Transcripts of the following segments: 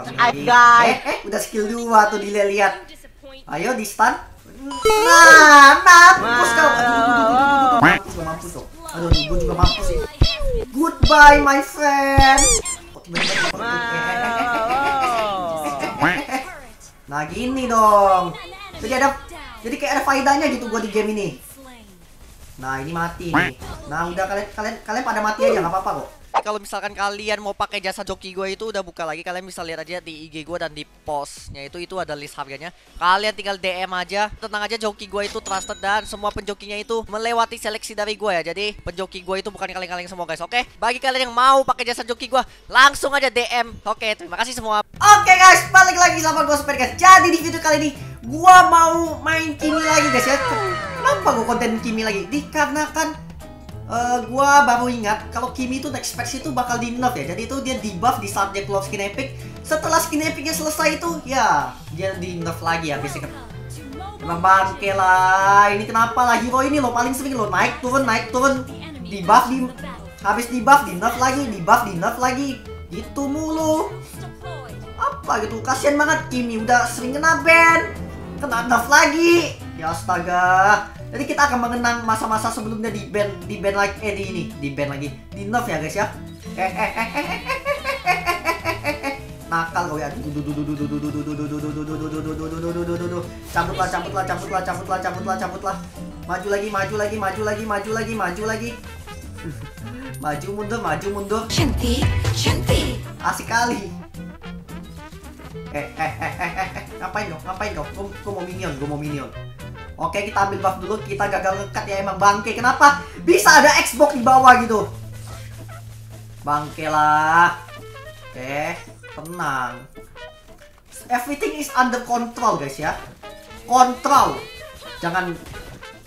Ay, guys. Eh, eh, udah skill 2 tuh dilihat lihat. Ayo di stun. Nah, mampus kau. Aduh, Mampus kau. Aduh, gue juga mampus sih. Goodbye my friend. Kok Nah gini dong. Jadi ada jadi kayak ada faedahnya gitu gua di game ini. Nah ini mati nih. Nah udah kalian kalian kalian pada mati aja nggak apa-apa kok. Kalau misalkan kalian mau pakai jasa joki gue itu udah buka lagi Kalian bisa lihat aja di IG gue dan di postnya itu Itu ada list harganya Kalian tinggal DM aja Tenang aja joki gue itu trusted dan semua penjokinya itu melewati seleksi dari gue ya Jadi penjoki gue itu bukan kaleng-kaleng semua guys Oke Bagi kalian yang mau pakai jasa joki gue Langsung aja DM Oke terima kasih semua Oke guys balik lagi sama gue Super guys. Jadi di video kali ini gua mau main Kimi lagi guys ya. Kenapa gua konten Kimi lagi? Dikarenakan uh, gua baru ingat kalau Kimi itu next patch itu bakal di nerf ya. Jadi itu dia di buff di saat dia keluar skin epic. Setelah skin epicnya selesai itu ya dia di nerf lagi ya basic. Emang bangke lah. Ini kenapa lah? Hero ini lo paling sering lo naik turun naik turun. Di buff di habis di buff di nerf lagi di buff di nerf lagi. Itu mulu. Apa gitu? Kasihan banget Kimi. Udah sering kena ban. Kena nerf lagi. Ya astaga jadi kita akan mengenang masa-masa sebelumnya di band di band lagi eh di ini di band lagi di nerf ya guys ya nakal kau ya cabutlah cabutlah cabutlah cabutlah cabutlah cabutlah maju lagi maju lagi maju lagi maju lagi maju lagi maju mundur maju mundur cantik cantik asik kali eh eh eh eh eh ngapain dong ngapain dong gue mau minion gue mau minion Oke kita ambil buff dulu. Kita gagal ngekat ya emang bangke. Kenapa? Bisa ada Xbox di bawah gitu. Bangke lah. Oke Tenang. Everything is under control guys ya. Control. Jangan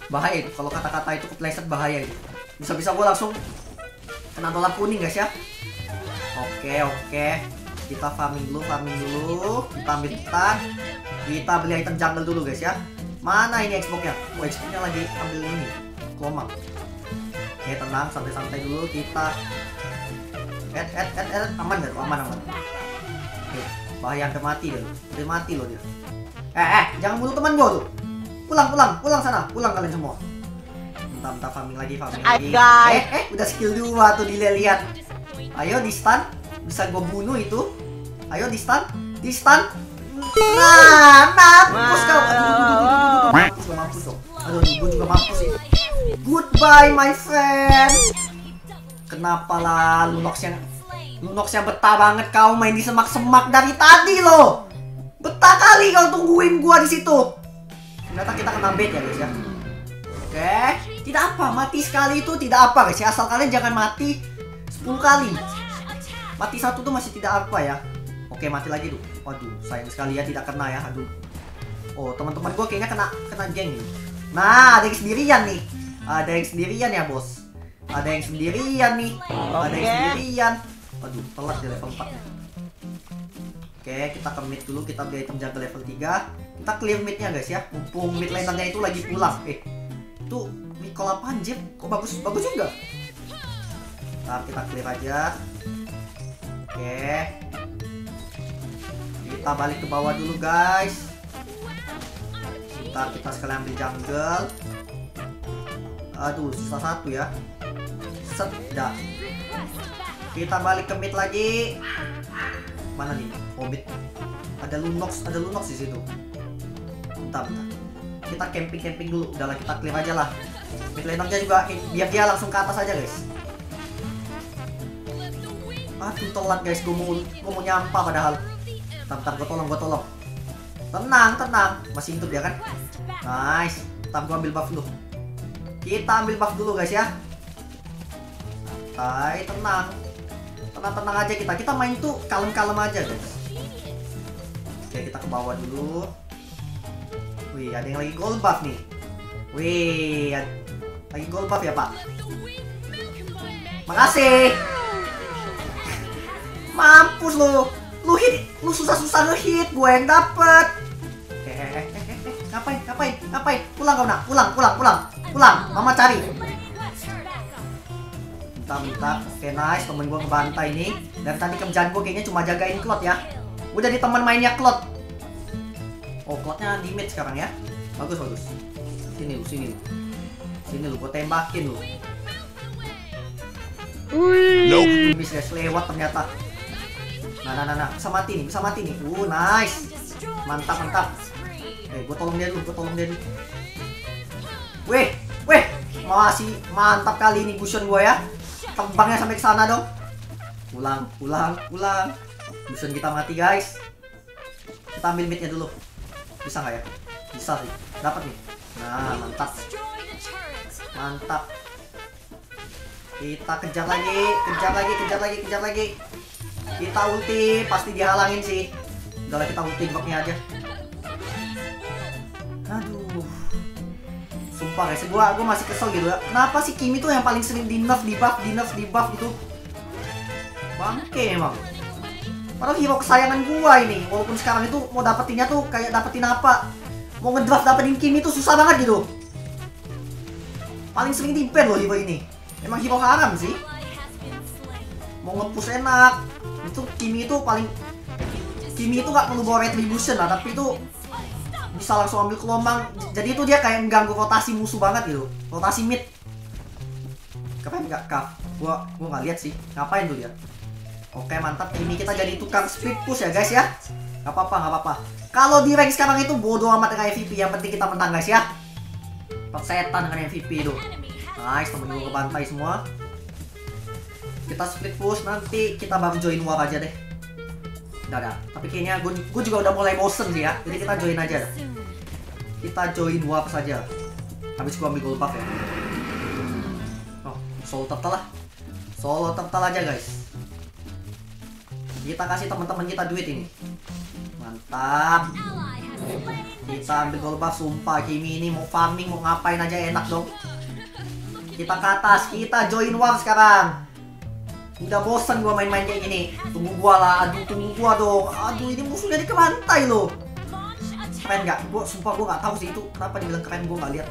Bahaya Kalau kata-kata itu kepleset bahaya itu Bisa-bisa gue langsung Kena dolar kuning guys ya. Oke oke. Kita farming dulu Farming dulu. Kita ambil tan Kita beli item jungle dulu guys ya Mana ini Xbox-nya? Oh, Xbox-nya lagi ambil ini. Kelomang. Oke, tenang, santai-santai dulu kita. Ed, ed, ed, ed, aman gak? Aman, aman. Oke, bahaya hampir mati deh. Hampir mati loh dia. Eh, eh, jangan bunuh teman gua tuh. Pulang, pulang, pulang sana. Pulang kalian semua. Bentar, bentar, farming lagi, farming lagi. Eh, eh, udah skill 2 tuh dilihat-lihat. Ayo, di stun. Bisa gua bunuh itu. Ayo, di stun. Di stun. Nah, mampus kau. Aduh, mampus gue juga mampus sih. Goodbye my friend. Kenapa lah Lunox yang Lunox yang betah banget kau main di semak-semak dari tadi loh. Betah kali kau tungguin gua di situ. Ternyata kita kena bait ya guys ya. Oke, tidak apa, mati sekali itu tidak apa guys ya. Asal kalian jangan mati 10 kali. Mati satu tuh masih tidak apa ya. Oke, mati lagi tuh. Waduh, sayang sekali ya tidak kena ya. Aduh. Oh, teman-teman gue kayaknya kena kena geng nih. Nah, ada yang sendirian nih. Ada yang sendirian ya, Bos. Ada yang sendirian nih. Ada yang sendirian. Aduh, telat di level 4 nih. Oke, kita ke mid dulu. Kita beli item jaga level 3. Kita clear midnya guys ya. Mumpung mid lanernya itu lagi pulang. Eh, itu Nicole apa anjir? Kok bagus bagus juga? Ntar kita clear aja. Oke. Kita balik ke bawah dulu guys. Ntar kita sekalian ambil jungle. Aduh, sisa satu ya. Set, dah. Kita balik ke mid lagi. Mana nih? Oh, mid. Ada Lunox, ada Lunox di situ. Bentar, bentar. Kita camping-camping dulu. Udah lah, kita clear aja lah. Mid lanernya juga eh, biar dia langsung ke atas aja, guys. Aduh, telat guys. Gue mau, gue mau nyampah padahal. Bentar, bentar, gue tolong, gue tolong. Tenang, tenang. Masih hidup ya kan? Nice. Bentar, gue ambil buff dulu. Kita ambil buff dulu guys ya. Hai, tenang. Tenang-tenang aja kita. Kita main tuh kalem-kalem aja guys. Oke, kita ke bawah dulu. Wih, ada yang lagi gold buff nih. Wih, lagi gold buff ya pak. Makasih. Mampus lu. Lu hit, lu susah-susah ngehit, gue yang dapet. Eh, eh, eh, eh, eh, ngapain, ngapain, ngapain? Pulang kau nak, pulang, pulang, pulang, pulang. Mama cari. Bentar, bentar. Oke, nice. Temen gue ngebantai nih. Dari tadi kerjaan gue kayaknya cuma jagain klot ya. Gue jadi teman mainnya Cloud. Oh, Cloudnya di mid sekarang ya. Bagus, bagus. Sini lu, sini lu. Sini lu, gue tembakin lu. Nope. Bisa guys, lewat ternyata. Nah, nah, nah, nah. Bisa mati nih, bisa mati nih. Uh, nice. Mantap, mantap. Eh, gue tolong dia dulu, gue tolong dia dulu. Weh, weh. Masih mantap kali ini Bushon gue ya. Terbangnya sampai ke sana dong. Pulang, pulang, pulang. Bushon kita mati guys. Kita ambil midnya dulu. Bisa nggak ya? Bisa sih. Dapat nih. Nah, mantap. Mantap. Kita kejar lagi, kejar lagi, kejar lagi, kejar lagi. Kita ulti, pasti dihalangin sih. Udahlah kita ulti bloknya aja. Aduh. Sumpah guys, gua gua masih kesel gitu ya. Kenapa sih Kimi tuh yang paling sering di nerf, di buff, di nerf, di buff gitu? Bangke emang. Padahal hero kesayangan gua ini. Walaupun sekarang itu mau dapetinnya tuh kayak dapetin apa? Mau ngedraft dapetin Kimi tuh susah banget gitu. Paling sering di ban loh hero ini. Emang hero haram sih. Mau nge-push enak. Itu Kimi itu paling Kimi itu nggak perlu bawa retribution lah, tapi itu bisa langsung ambil gelombang. Jadi itu dia kayak mengganggu rotasi musuh banget gitu. Rotasi mid. Keren nggak kak? Gua gua nggak lihat sih. Ngapain tuh dia? Oke mantap. Ini kita jadi tukang speed push ya guys ya. Gak apa-apa nggak apa-apa. Kalau di rank sekarang itu bodo amat dengan MVP. Yang penting kita menang guys ya. Persetan dengan MVP itu. Nice temen gue kebantai semua. Kita split push nanti kita baru join war aja deh. Udah. Tapi kayaknya gue, juga udah mulai bosen sih ya. Jadi kita join aja dah. Kita join warp saja. Habis gue ambil gold buff ya. Oh, solo turtle lah. Solo turtle aja guys. Kita kasih teman-teman kita duit ini. Mantap. Kita ambil gold buff sumpah Kimi ini mau farming mau ngapain aja enak dong. Kita ke atas, kita join war sekarang. Udah bosan gua main-main kayak gini. Tunggu gua lah, aduh tunggu gua dong. Aduh ini musuhnya di kebantai loh. Keren nggak? Gua sumpah gua nggak tahu sih itu kenapa dibilang keren gua nggak lihat.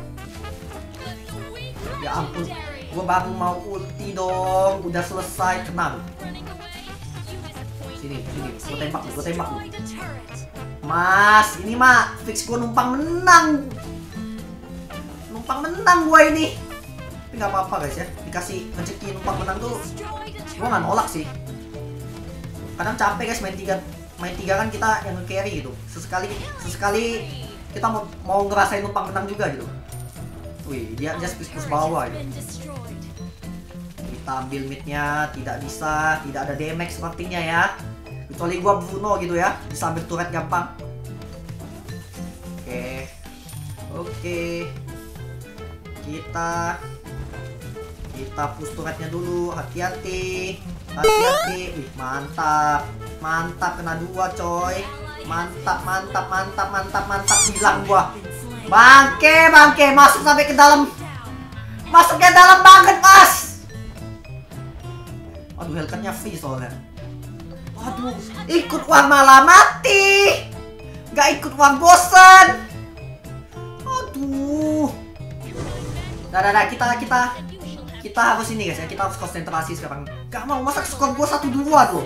Ya ampun, gua baru mau ulti dong. Udah selesai tenang. Sini, sini, gua tembak, gua tembak. Mas, ini mah fix gua numpang menang. Numpang menang gua ini. Tapi nggak apa-apa guys ya. Dikasih rezeki numpang menang tuh gua nggak nolak sih. Kadang capek guys main tiga main tiga kan kita yang carry gitu. Sesekali sesekali kita mau mau ngerasain numpang menang juga gitu. Wih dia just push push bawah gitu. kita ambil midnya tidak bisa tidak ada damage sepertinya ya. Kecuali gua Bruno gitu ya bisa ambil turret gampang. Oke. Oke. Kita kita push turretnya dulu. Hati-hati. Hati-hati. Wih mantap. Mantap kena dua coy. Mantap mantap mantap mantap mantap. Hilang gua. Bangke bangke. Masuk sampai ke dalam. Masuk ke dalam banget mas. Aduh helkatnya free soalnya. Aduh ikut uang malah mati. Nggak ikut uang bosan aduh. Nah, nah kita kita kita harus ini guys ya. Kita harus konsentrasi sekarang. Gak mau masa skor gua satu dua tuh?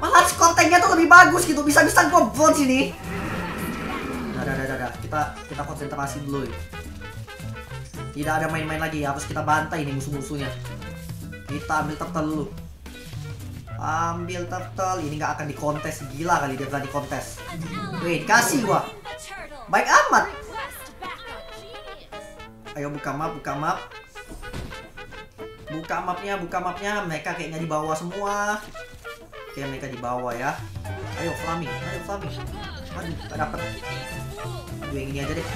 Malah skor tanknya tuh lebih bagus gitu. Bisa bisa gua bronze ini dah dah dah dah. Kita kita konsentrasi dulu. Ya. tidak ada main-main lagi. Harus kita bantai nih musuh-musuhnya. Kita ambil turtle dulu. Ambil turtle. Ini nggak akan dikontes. Gila kali dia berani kontes. Wait kasih gua. Baik amat. Ayo buka map buka map buka mapnya buka mapnya. Mereka kayaknya di bawah semua. Oke mereka di bawah ya. Ayo flaming ayo flaming aduh gak dapet. Aduh yang ini aja deh.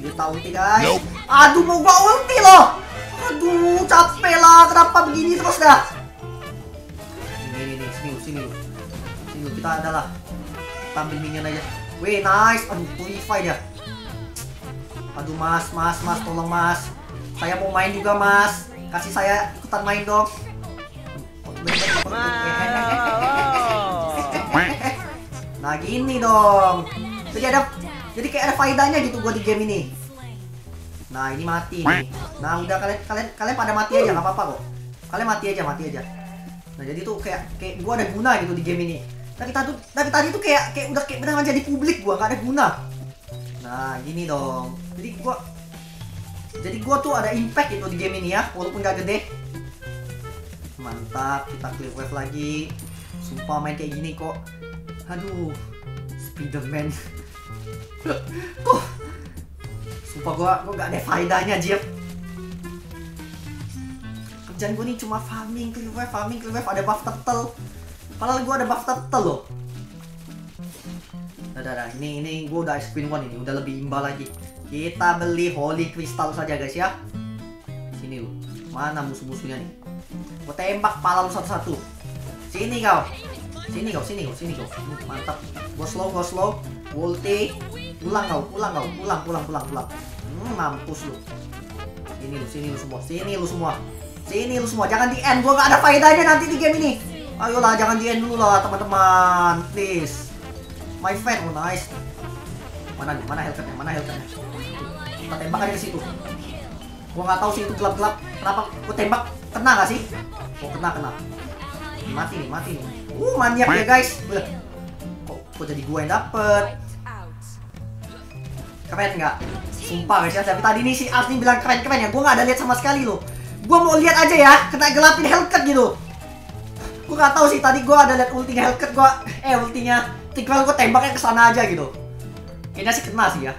Kita ulti guys. Aduh mau gua ulti loh. Aduh capek lah. Kenapa begini terus dah? Ini ini ini. Sini sini. Sini kita adalah tampil minion aja. Weh nice. Aduh purify dia. Aduh mas mas mas. Tolong mas saya mau main juga mas. Kasih saya ikutan main dong. Nah gini dong. Jadi ada jadi kayak ada faedahnya gitu gua di game ini. Nah ini mati nih. Nah udah kalian kalian kalian pada mati aja nggak apa-apa kok. Kalian mati aja mati aja. Nah jadi tuh kayak kayak gua ada guna gitu di game ini. Dari tadi dari tadi tuh kayak kayak udah kayak beneran jadi publik gua, gak ada guna. Nah, gini dong. Jadi gua jadi gua tuh ada impact gitu di game ini ya, walaupun gak gede. Mantap, kita clear wave lagi. Sumpah main kayak gini kok. Aduh, Spiderman. kok Sumpah gua gua gak ada faedahnya, Jip. Kerjaan gua nih cuma farming, clear wave, farming, clear wave, ada buff turtle. Padahal gua ada buff turtle loh. Nah, dah, dah. Ini, ini gua udah spin one ini, udah lebih imbal lagi. Kita beli holy crystal saja guys ya. Sini lu. Mana musuh-musuhnya nih? Gua tembak pala lu satu-satu. Sini kau. Sini kau, sini kau, sini kau. Mantap. Gua slow, gua slow. Ulti. Pulang kau, pulang kau, pulang, pulang, pulang, pulang. Hmm, mampus lu. Sini lu, sini lu semua, sini lu semua. Sini lu semua, jangan di end. Gua gak ada faedahnya nanti di game ini. Ayolah, jangan di end dulu lah, teman-teman. Please. My friend, oh nice. Mana nih? Mana Hellcat-nya? Mana Hellcat-nya? Kita tembak aja ke situ. Gua nggak tahu sih itu gelap-gelap. Kenapa gua tembak? Kena nggak sih? Oh, kena, kena. Mati nih, mati nih. Uh, maniak ya guys. Beuh. Kok, kok jadi gua yang dapet? Keren nggak? Sumpah guys ya, tapi tadi nih si Ars bilang keren-keren ya. Gua nggak ada lihat sama sekali loh. Gua mau lihat aja ya, kena gelapin Hellcat gitu. Gua nggak tahu sih tadi gua ada lihat ultinya Hellcat gua eh ultinya tinggal gua tembaknya ke sana aja gitu. Kayaknya sih kena sih ya.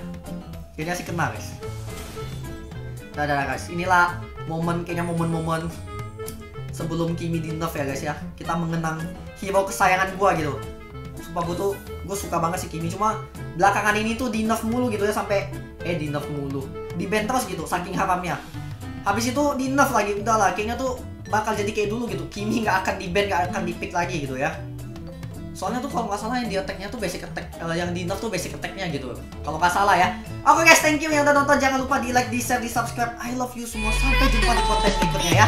Kayaknya sih kena guys. Nah, nah, guys, inilah momen kayaknya momen-momen sebelum Kimi di nerf ya guys ya. Kita mengenang hero kesayangan gua gitu. Sumpah gua tuh gua suka banget sih Kimi cuma belakangan ini tuh di nerf mulu gitu ya sampai eh di nerf mulu. Di terus gitu saking haramnya. Habis itu di nerf lagi udahlah kayaknya tuh bakal jadi kayak dulu gitu. Kimi nggak akan di ban, nggak akan di pick lagi gitu ya. Soalnya tuh kalau nggak salah yang di attack-nya tuh basic attack, eh, yang di nerf tuh basic attack-nya gitu. Kalau nggak salah ya. Oke guys, thank you yang udah nonton. Jangan lupa di like, di share, di subscribe. I love you semua. Sampai jumpa di konten berikutnya ya.